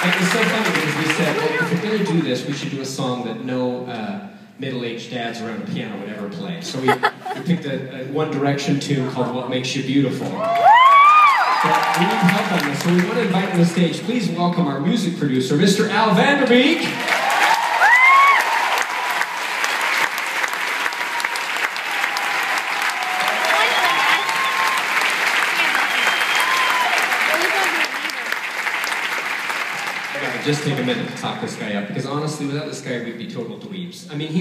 It was so funny because we said, well, if we're going to do this, we should do a song that no uh, middle-aged dads around a piano would ever play. So we, we picked a, a One Direction tune called What Makes You Beautiful. But we need help on this, so we want to invite on the stage, please welcome our music producer, Mr. Al van der Beek. Just take a minute to talk this guy up because honestly, without this guy, we'd be total dweebs. I mean, he's